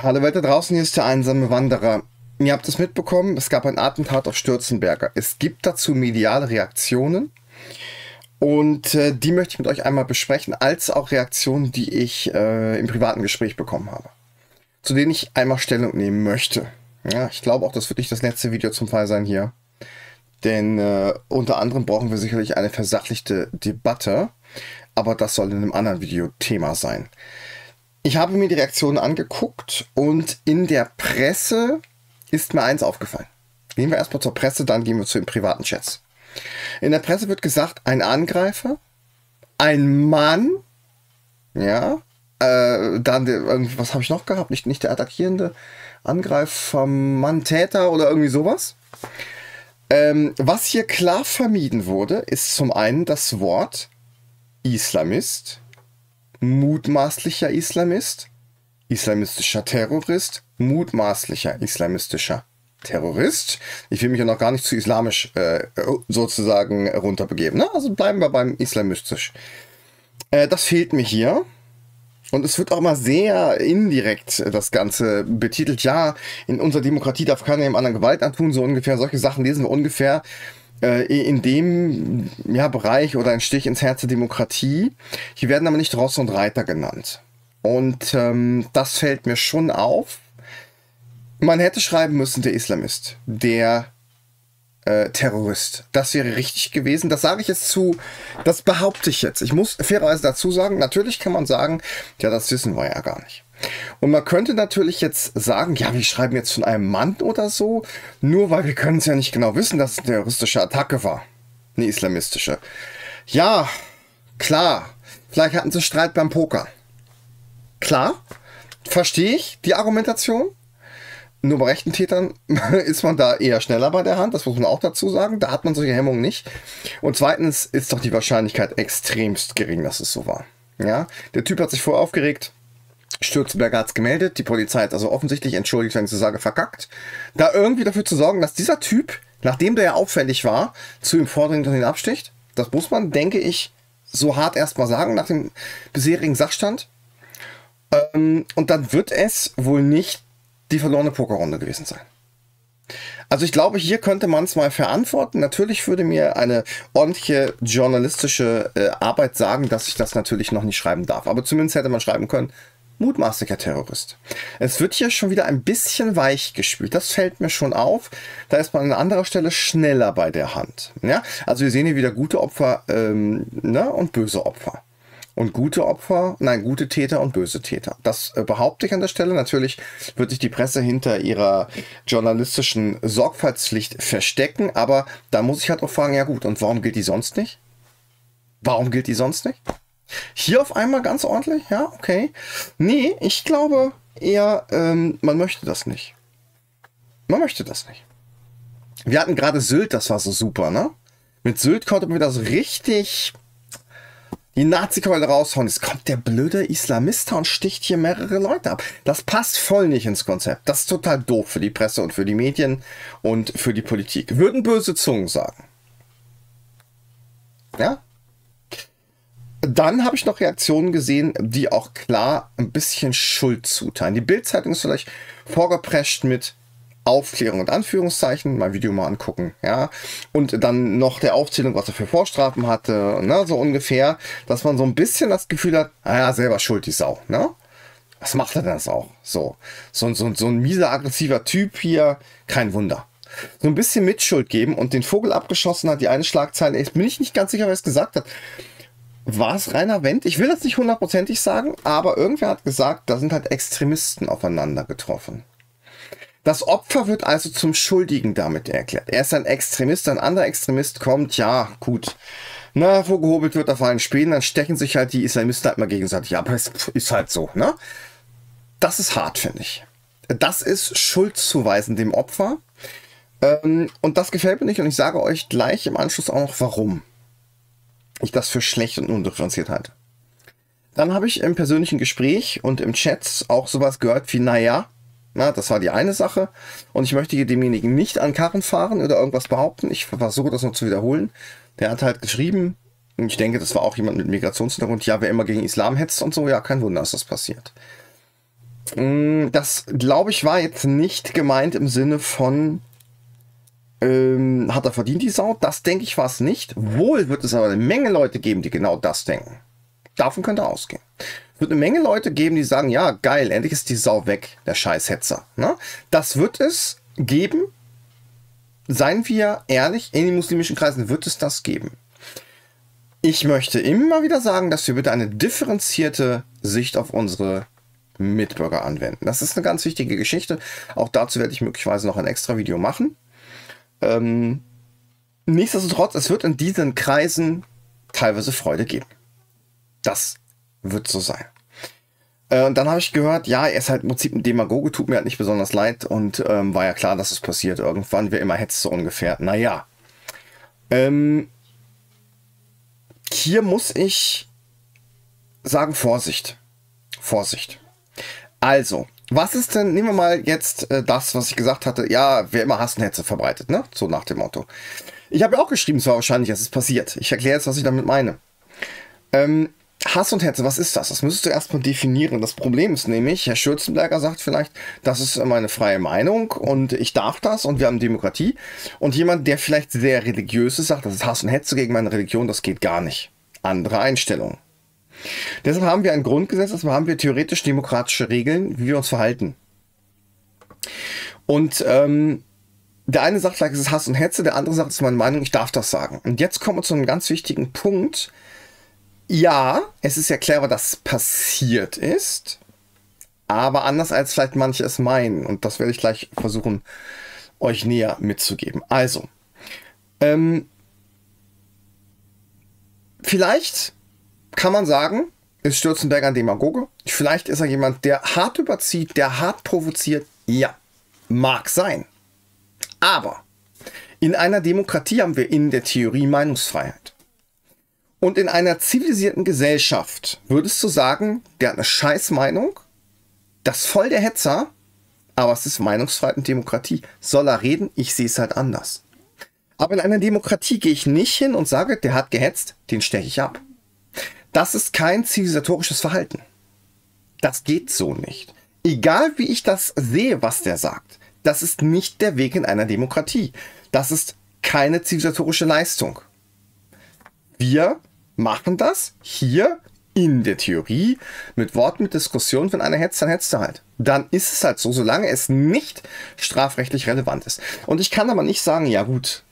Hallo Welt da draußen, hier ist der einsame Wanderer. Ihr habt es mitbekommen, es gab ein Attentat auf Stürzenberger. Es gibt dazu mediale Reaktionen und äh, die möchte ich mit euch einmal besprechen, als auch Reaktionen, die ich äh, im privaten Gespräch bekommen habe, zu denen ich einmal Stellung nehmen möchte. Ja, ich glaube auch, das wird nicht das letzte Video zum Fall sein hier. Denn äh, unter anderem brauchen wir sicherlich eine versachlichte Debatte, aber das soll in einem anderen Video Thema sein. Ich habe mir die Reaktionen angeguckt und in der Presse ist mir eins aufgefallen. Gehen wir erstmal zur Presse, dann gehen wir zu den privaten Chats. In der Presse wird gesagt, ein Angreifer, ein Mann, ja, äh, dann, was habe ich noch gehabt? Nicht, nicht der attackierende Angreifer, Mann, Täter oder irgendwie sowas. Ähm, was hier klar vermieden wurde, ist zum einen das Wort Islamist, mutmaßlicher Islamist, islamistischer Terrorist, mutmaßlicher islamistischer Terrorist. Ich will mich ja noch gar nicht zu islamisch äh, sozusagen runterbegeben. Ne? Also bleiben wir beim islamistisch. Äh, das fehlt mir hier. Und es wird auch mal sehr indirekt das Ganze betitelt. Ja, in unserer Demokratie darf keiner dem anderen Gewalt antun, so ungefähr. Solche Sachen lesen wir ungefähr äh, in dem ja, Bereich oder ein Stich ins Herz der Demokratie. Hier werden aber nicht Ross und Reiter genannt. Und ähm, das fällt mir schon auf. Man hätte schreiben müssen, der Islamist, der äh, Terrorist. Das wäre richtig gewesen. Das sage ich jetzt zu, das behaupte ich jetzt. Ich muss fairerweise dazu sagen, natürlich kann man sagen, ja, das wissen wir ja gar nicht. Und man könnte natürlich jetzt sagen, ja, wir schreiben jetzt von einem Mann oder so, nur weil wir können es ja nicht genau wissen, dass es eine terroristische Attacke war. Eine islamistische. Ja, klar. Vielleicht hatten sie Streit beim Poker. Klar, verstehe ich die Argumentation. Nur bei rechten Tätern ist man da eher schneller bei der Hand, das muss man auch dazu sagen. Da hat man solche Hemmungen nicht. Und zweitens ist doch die Wahrscheinlichkeit extremst gering, dass es so war. Ja, der Typ hat sich vorher aufgeregt, Stürzberger hat es gemeldet. Die Polizei hat also offensichtlich entschuldigt, wenn ich so sage, verkackt. Da irgendwie dafür zu sorgen, dass dieser Typ, nachdem der ja auffällig war, zu ihm vordringt und ihn absticht. Das muss man, denke ich, so hart erstmal sagen, nach dem bisherigen Sachstand. Ähm, und dann wird es wohl nicht die verlorene Pokerrunde gewesen sein. Also ich glaube, hier könnte man es mal verantworten. Natürlich würde mir eine ordentliche journalistische äh, Arbeit sagen, dass ich das natürlich noch nicht schreiben darf. Aber zumindest hätte man schreiben können, mutmaßlicher Terrorist. Es wird hier schon wieder ein bisschen weich gespielt. Das fällt mir schon auf. Da ist man an anderer Stelle schneller bei der Hand. Ja? Also wir sehen hier wieder gute Opfer ähm, ne? und böse Opfer. Und gute Opfer, nein, gute Täter und böse Täter. Das äh, behaupte ich an der Stelle. Natürlich wird sich die Presse hinter ihrer journalistischen Sorgfaltspflicht verstecken, aber da muss ich halt auch fragen, ja gut, und warum gilt die sonst nicht? Warum gilt die sonst nicht? Hier auf einmal ganz ordentlich? Ja, okay. Nee, ich glaube eher, ähm, man möchte das nicht. Man möchte das nicht. Wir hatten gerade Sylt, das war so super, ne? Mit Sylt konnte man das richtig die Nazi-Keule raushauen. Jetzt kommt der blöde Islamist und sticht hier mehrere Leute ab. Das passt voll nicht ins Konzept. Das ist total doof für die Presse und für die Medien und für die Politik. Würden böse Zungen sagen. Ja? Dann habe ich noch Reaktionen gesehen, die auch klar ein bisschen Schuld zuteilen. Die Bildzeitung ist vielleicht vorgeprescht mit Aufklärung und Anführungszeichen, mein Video mal angucken, ja. Und dann noch der Aufzählung, was er für Vorstrafen hatte, ne, so ungefähr, dass man so ein bisschen das Gefühl hat, naja, selber schuld die Sau, ne? Was macht er denn das auch? So, so, so, so ein mieser, aggressiver Typ hier, kein Wunder. So ein bisschen Mitschuld geben und den Vogel abgeschossen hat, die eine Schlagzeile, jetzt bin ich nicht ganz sicher, wer es gesagt hat. War es Rainer Wendt? Ich will das nicht hundertprozentig sagen, aber irgendwer hat gesagt, da sind halt Extremisten aufeinander getroffen. Das Opfer wird also zum Schuldigen damit erklärt. Er ist ein Extremist, ein anderer Extremist kommt, ja, gut. Na, wo gehobelt wird auf allen Spänen, dann stechen sich halt die Islamisten halt mal gegenseitig. Ja, aber es ist halt so, ne? Das ist hart, finde ich. Das ist Schuldzuweisen dem Opfer. Ähm, und das gefällt mir nicht und ich sage euch gleich im Anschluss auch noch, warum ich das für schlecht und undifferenziert halte. Dann habe ich im persönlichen Gespräch und im Chat auch sowas gehört wie, naja, na, das war die eine Sache. Und ich möchte hier demjenigen nicht an Karren fahren oder irgendwas behaupten. Ich versuche das noch zu wiederholen. Der hat halt geschrieben, ich denke, das war auch jemand mit Migrationshintergrund, ja, wer immer gegen Islam hetzt und so, ja, kein Wunder, dass das passiert. Mm, das, glaube ich, war jetzt nicht gemeint im Sinne von, ähm, hat er verdient die Sau? Das denke ich war es nicht. Wohl wird es aber eine Menge Leute geben, die genau das denken. Davon könnte ausgehen. Wird eine Menge Leute geben, die sagen, ja, geil, endlich ist die Sau weg, der Scheißhetzer. Ne? Das wird es geben. Seien wir ehrlich, in den muslimischen Kreisen wird es das geben. Ich möchte immer wieder sagen, dass wir bitte eine differenzierte Sicht auf unsere Mitbürger anwenden. Das ist eine ganz wichtige Geschichte. Auch dazu werde ich möglicherweise noch ein extra Video machen. Ähm, nichtsdestotrotz, es wird in diesen Kreisen teilweise Freude geben. Das wird so sein. Äh, und dann habe ich gehört, ja, er ist halt im Prinzip ein Demagoge, tut mir halt nicht besonders leid und ähm, war ja klar, dass es passiert. Irgendwann, wer immer hetzt so ungefähr. Naja. Ähm, hier muss ich sagen, Vorsicht. Vorsicht. Also, was ist denn, nehmen wir mal jetzt äh, das, was ich gesagt hatte, ja, wer immer Hass und Hetze verbreitet, ne? So nach dem Motto. Ich habe ja auch geschrieben, es war wahrscheinlich, es ist passiert. Ich erkläre jetzt, was ich damit meine. Ähm, Hass und Hetze, was ist das? Das müsstest du erstmal definieren. Das Problem ist nämlich, Herr Schürzenberger sagt vielleicht, das ist meine freie Meinung und ich darf das und wir haben Demokratie. Und jemand, der vielleicht sehr religiös ist, sagt, das ist Hass und Hetze gegen meine Religion, das geht gar nicht. Andere Einstellung. Deshalb haben wir ein Grundgesetz, deshalb haben wir theoretisch demokratische Regeln, wie wir uns verhalten. Und ähm, der eine sagt vielleicht, es ist Hass und Hetze, der andere sagt, es ist meine Meinung, ich darf das sagen. Und jetzt kommen wir zu einem ganz wichtigen Punkt. Ja, es ist ja clever, dass passiert ist, aber anders als vielleicht manche es meinen. Und das werde ich gleich versuchen, euch näher mitzugeben. Also, ähm, vielleicht kann man sagen, ist Stürzenberger ein Demagoge. Vielleicht ist er jemand, der hart überzieht, der hart provoziert. Ja, mag sein. Aber in einer Demokratie haben wir in der Theorie Meinungsfreiheit. Und in einer zivilisierten Gesellschaft würdest du sagen, der hat eine Scheißmeinung, das voll der Hetzer, aber es ist Meinungsfreiheit und Demokratie. Soll er reden? Ich sehe es halt anders. Aber in einer Demokratie gehe ich nicht hin und sage, der hat gehetzt, den steche ich ab. Das ist kein zivilisatorisches Verhalten. Das geht so nicht. Egal wie ich das sehe, was der sagt, das ist nicht der Weg in einer Demokratie. Das ist keine zivilisatorische Leistung. Wir machen das hier in der Theorie mit Worten, mit Diskussion, wenn einer hetzt, dann hetzt er halt. Dann ist es halt so, solange es nicht strafrechtlich relevant ist. Und ich kann aber nicht sagen, ja gut,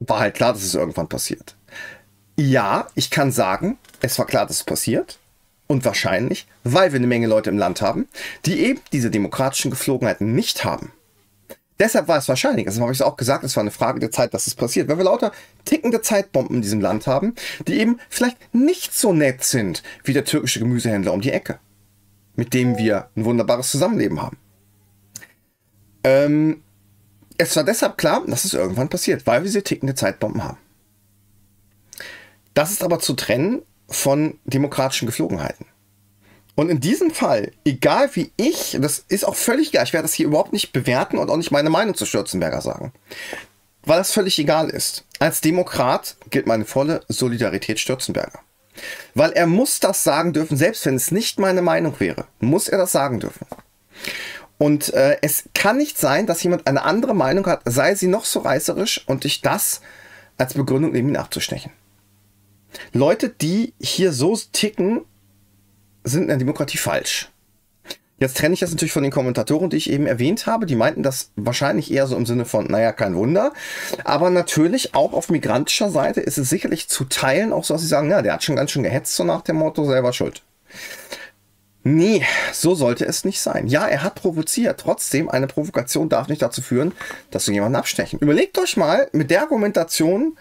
war halt klar, dass es irgendwann passiert. Ja, ich kann sagen, es war klar, dass es passiert. Und wahrscheinlich, weil wir eine Menge Leute im Land haben, die eben diese demokratischen Geflogenheiten nicht haben. Deshalb war es wahrscheinlich, das habe ich auch gesagt, es war eine Frage der Zeit, dass es passiert, weil wir lauter tickende Zeitbomben in diesem Land haben, die eben vielleicht nicht so nett sind wie der türkische Gemüsehändler um die Ecke, mit dem wir ein wunderbares Zusammenleben haben. Ähm, es war deshalb klar, dass es irgendwann passiert, weil wir diese tickende Zeitbomben haben. Das ist aber zu trennen von demokratischen Geflogenheiten. Und in diesem Fall, egal wie ich, das ist auch völlig egal, ich werde das hier überhaupt nicht bewerten und auch nicht meine Meinung zu Stürzenberger sagen, weil das völlig egal ist. Als Demokrat gilt meine volle Solidarität Stürzenberger. Weil er muss das sagen dürfen, selbst wenn es nicht meine Meinung wäre, muss er das sagen dürfen. Und äh, es kann nicht sein, dass jemand eine andere Meinung hat, sei sie noch so reißerisch und dich das als Begründung neben ihn abzustechen. Leute, die hier so ticken, sind in der Demokratie falsch. Jetzt trenne ich das natürlich von den Kommentatoren, die ich eben erwähnt habe. Die meinten das wahrscheinlich eher so im Sinne von, naja, kein Wunder. Aber natürlich auch auf migrantischer Seite ist es sicherlich zu teilen auch so, dass sie sagen, ja, der hat schon ganz schön gehetzt, so nach dem Motto, selber schuld. Nee, so sollte es nicht sein. Ja, er hat provoziert. Trotzdem, eine Provokation darf nicht dazu führen, dass wir jemanden abstechen. Überlegt euch mal, mit der Argumentation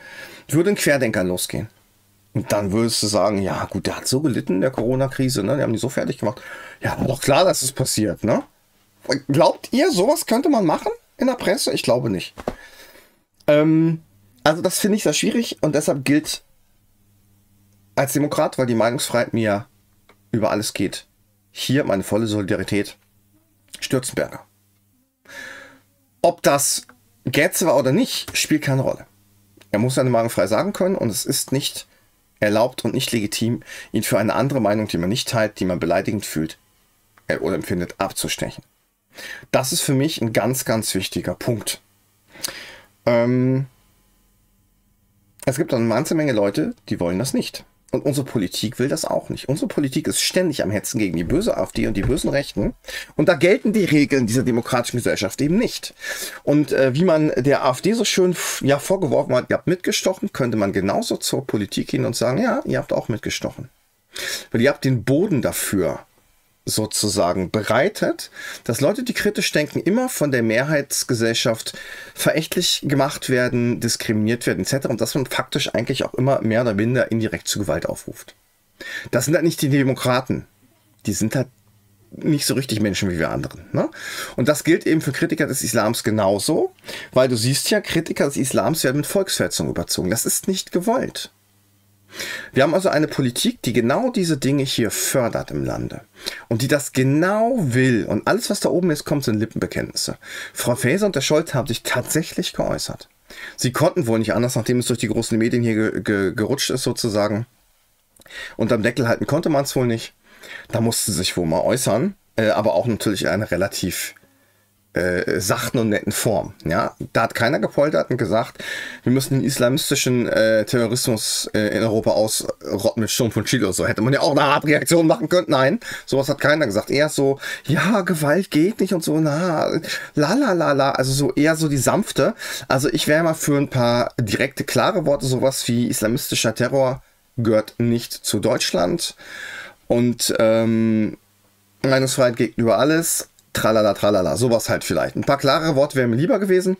würde ein Querdenker losgehen. Und dann würdest du sagen, ja gut, der hat so gelitten in der Corona-Krise, ne? Die haben die so fertig gemacht. Ja, war doch klar, dass es passiert, ne? Glaubt ihr, sowas könnte man machen in der Presse? Ich glaube nicht. Ähm, also das finde ich sehr schwierig und deshalb gilt als Demokrat, weil die Meinungsfreiheit mir über alles geht, hier meine volle Solidarität. Stürzenberger. Ob das Gätze war oder nicht, spielt keine Rolle. Er muss seine Meinung frei sagen können und es ist nicht erlaubt und nicht legitim, ihn für eine andere Meinung, die man nicht teilt, die man beleidigend fühlt, äh, oder empfindet, abzustechen. Das ist für mich ein ganz, ganz wichtiger Punkt. Ähm, es gibt eine ganze Menge Leute, die wollen das nicht. Und unsere Politik will das auch nicht. Unsere Politik ist ständig am Hetzen gegen die böse AfD und die bösen Rechten. Und da gelten die Regeln dieser demokratischen Gesellschaft eben nicht. Und äh, wie man der AfD so schön ja vorgeworfen hat, ihr habt mitgestochen, könnte man genauso zur Politik gehen und sagen, ja, ihr habt auch mitgestochen. Weil ihr habt den Boden dafür sozusagen bereitet, dass Leute, die kritisch denken, immer von der Mehrheitsgesellschaft verächtlich gemacht werden, diskriminiert werden etc. Und dass man faktisch eigentlich auch immer mehr oder minder indirekt zu Gewalt aufruft. Das sind halt nicht die Demokraten. Die sind halt nicht so richtig Menschen wie wir anderen. Ne? Und das gilt eben für Kritiker des Islams genauso, weil du siehst ja, Kritiker des Islams werden mit Volksverhetzung überzogen. Das ist nicht gewollt. Wir haben also eine Politik, die genau diese Dinge hier fördert im Lande und die das genau will. Und alles, was da oben ist, kommt sind Lippenbekenntnisse. Frau Faeser und der Scholz haben sich tatsächlich geäußert. Sie konnten wohl nicht anders, nachdem es durch die großen Medien hier ge ge gerutscht ist sozusagen. Und am Deckel halten konnte man es wohl nicht. Da musste sich wohl mal äußern, äh, aber auch natürlich eine relativ äh, sachten und netten Form. Ja, da hat keiner gepoltert und gesagt, wir müssen den islamistischen äh, Terrorismus äh, in Europa ausrotten mit Sturm von Chile oder so. Hätte man ja auch eine Art Reaktion machen können. Nein, sowas hat keiner gesagt. Eher so, ja, Gewalt geht nicht und so, na, la la la la. Also so eher so die sanfte. Also ich wäre mal für ein paar direkte, klare Worte, sowas wie islamistischer Terror gehört nicht zu Deutschland. Und ähm, Meinungsfreiheit geht über alles tralala, tralala, sowas halt vielleicht. Ein paar klare Worte wären mir lieber gewesen,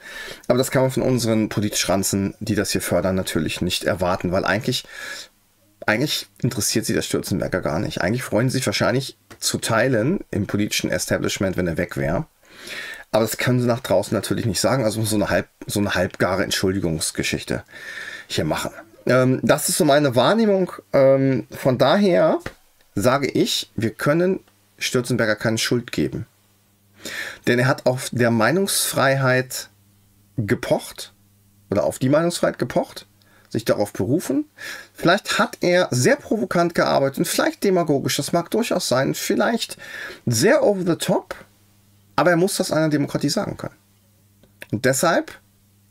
aber das kann man von unseren Politschranzen, die das hier fördern, natürlich nicht erwarten, weil eigentlich, eigentlich interessiert sie der Stürzenberger gar nicht. Eigentlich freuen sie sich wahrscheinlich zu teilen im politischen Establishment, wenn er weg wäre. Aber das können sie nach draußen natürlich nicht sagen, also so eine, halb, so eine halbgare Entschuldigungsgeschichte hier machen. Ähm, das ist so meine Wahrnehmung. Ähm, von daher sage ich, wir können Stürzenberger keine Schuld geben. Denn er hat auf der Meinungsfreiheit gepocht oder auf die Meinungsfreiheit gepocht, sich darauf berufen. Vielleicht hat er sehr provokant gearbeitet, vielleicht demagogisch, das mag durchaus sein, vielleicht sehr over the top, aber er muss das einer Demokratie sagen können. Und deshalb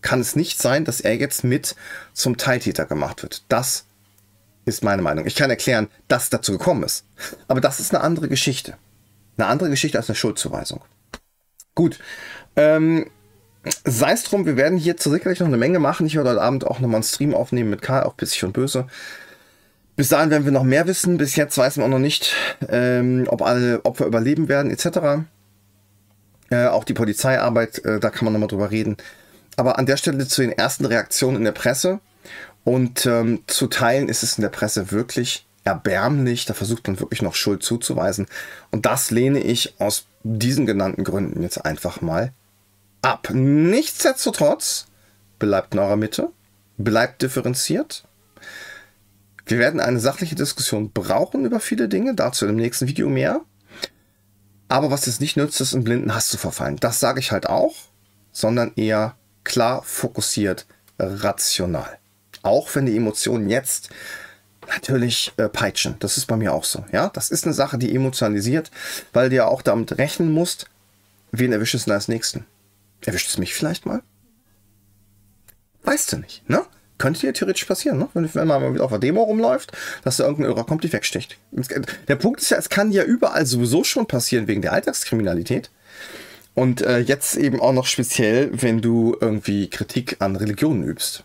kann es nicht sein, dass er jetzt mit zum Teiltäter gemacht wird. Das ist meine Meinung. Ich kann erklären, dass dazu gekommen ist. Aber das ist eine andere Geschichte. Eine andere Geschichte als eine Schuldzuweisung. Gut. Ähm, Sei es drum, wir werden hier sicherlich noch eine Menge machen. Ich werde heute Abend auch nochmal einen Stream aufnehmen mit Karl, auch bissig und böse. Bis dahin werden wir noch mehr wissen. Bis jetzt weiß man auch noch nicht, ähm, ob alle Opfer überleben werden, etc. Äh, auch die Polizeiarbeit, äh, da kann man nochmal drüber reden. Aber an der Stelle zu den ersten Reaktionen in der Presse. Und ähm, zu teilen ist es in der Presse wirklich erbärmlich. Da versucht man wirklich noch Schuld zuzuweisen. Und das lehne ich aus diesen genannten Gründen jetzt einfach mal ab. Nichtsdestotrotz bleibt in eurer Mitte, bleibt differenziert. Wir werden eine sachliche Diskussion brauchen über viele Dinge, dazu im nächsten Video mehr. Aber was es nicht nützt, ist im blinden Hass zu verfallen. Das sage ich halt auch, sondern eher klar, fokussiert, rational. Auch wenn die Emotionen jetzt natürlich äh, peitschen. Das ist bei mir auch so. Ja, das ist eine Sache, die emotionalisiert, weil du ja auch damit rechnen musst, wen erwischt es denn als nächsten? Erwischt es mich vielleicht mal? Weißt du nicht, ne? Könnte dir theoretisch passieren, ne? Wenn, wenn man mal wieder auf der Demo rumläuft, dass da irgendein Irrer kommt, die wegsticht. Der Punkt ist ja, es kann ja überall sowieso schon passieren wegen der Alltagskriminalität. Und äh, jetzt eben auch noch speziell, wenn du irgendwie Kritik an Religionen übst.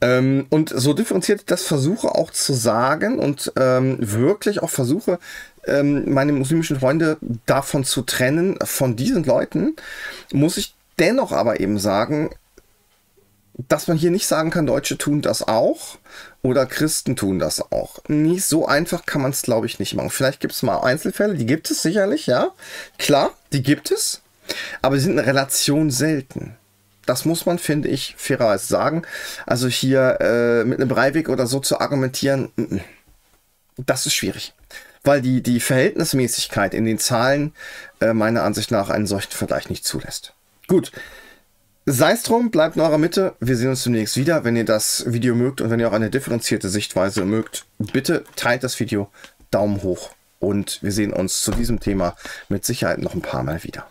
Ähm, und so differenziert das versuche auch zu sagen und ähm, wirklich auch versuche, ähm, meine muslimischen Freunde davon zu trennen, von diesen Leuten, muss ich dennoch aber eben sagen, dass man hier nicht sagen kann, Deutsche tun das auch oder Christen tun das auch. Nicht so einfach kann man es, glaube ich, nicht machen. Vielleicht gibt es mal Einzelfälle, die gibt es sicherlich, ja. Klar, die gibt es. Aber sie sind in Relation selten. Das muss man, finde ich, fairerweise sagen. Also hier äh, mit einem Breivik oder so zu argumentieren, das ist schwierig. Weil die, die Verhältnismäßigkeit in den Zahlen äh, meiner Ansicht nach einen solchen Vergleich nicht zulässt. Gut. Sei es drum, bleibt in eurer Mitte. Wir sehen uns demnächst wieder. Wenn ihr das Video mögt und wenn ihr auch eine differenzierte Sichtweise mögt, bitte teilt das Video. Daumen hoch und wir sehen uns zu diesem Thema mit Sicherheit noch ein paar Mal wieder.